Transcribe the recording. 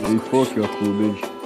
Ey fuck your cool bitch.